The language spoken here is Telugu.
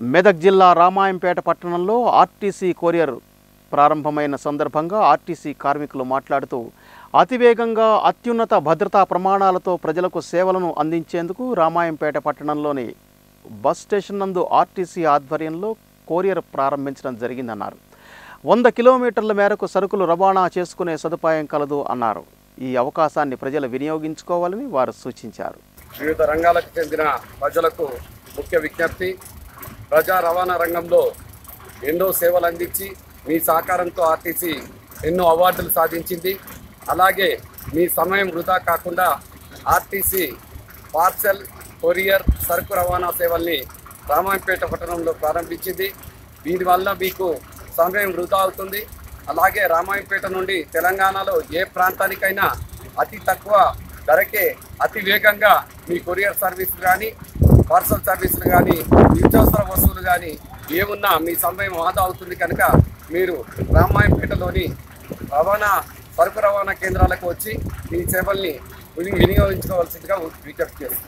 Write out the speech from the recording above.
మెదక్ జిల్లా రామాయంపేట పట్టణంలో ఆర్టీసీ కొరియర్ ప్రారంభమైన సందర్భంగా ఆర్టీసీ కార్మికులు మాట్లాడుతూ అతివేగంగా అత్యున్నత భద్రతా ప్రమాణాలతో ప్రజలకు సేవలను అందించేందుకు రామాయంపేట పట్టణంలోని బస్ స్టేషన్ నందు ఆర్టీసీ ఆధ్వర్యంలో కొరియర్ ప్రారంభించడం జరిగిందన్నారు. వంద కిలోమీటర్ల మేరకు సరుకులు రవాణా చేసుకునే సదుపాయం కలదు అన్నారు. ఈ అవకాశాన్ని ప్రజలు వినియోగించుకోవాలని వారు సూచించారు. వివిధ రంగాలకు చెందిన ప్రజలకు ముఖ్య విజ్ఞప్తి ప్రజా రవాణా రంగంలో ఎన్నో సేవలు అందించి మీ సహకారంతో ఆర్టీసీ ఎన్నో అవార్డులు సాధించింది. అలాగే మీ సమయం వృధా కాకుండా ఆర్టీసీ పార్సెల్ కొరియర్ సరుకు రవాణా సేవల్ని రామాయంపేట పట్టణంలో ప్రారంభించింది. దీనివల్ల మీకు సమయం వృధా అవుతుంది. అలాగే రామాయంపేట నుండి తెలంగాణలో ఏ ప్రాంతానికైనా అతి తక్కువ ధరకే అతి వేగంగా మీ కొరియర్ సర్వీసులు కానీ పార్సల్ సర్వీసులు కానీ నిత్యావసర వస్తువులు కానీ ఏమున్నా మీ సమయం ఆదా అవుతుంది కనుక మీరు రామాయంపేటలోని రవాణా సరుకు రవాణా కేంద్రాలకు వచ్చి మీ సేవల్ని వినియోగించుకోవాల్సిందిగా విజ్ఞప్తి చేస్తున్నాను